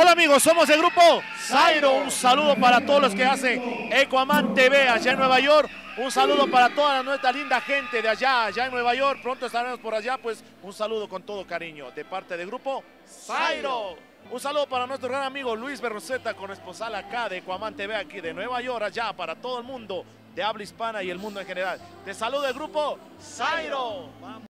Hola amigos, somos el grupo Zairo. Un saludo para todos los que hacen Ecoaman TV allá en Nueva York. Un saludo para toda nuestra linda gente de allá, allá en Nueva York. Pronto estaremos por allá, pues un saludo con todo cariño de parte del grupo Zairo. Un saludo para nuestro gran amigo Luis Berroseta, corresponsal acá de Ecoaman TV, aquí de Nueva York, allá para todo el mundo de habla hispana y el mundo en general. Te saludo el grupo Zairo.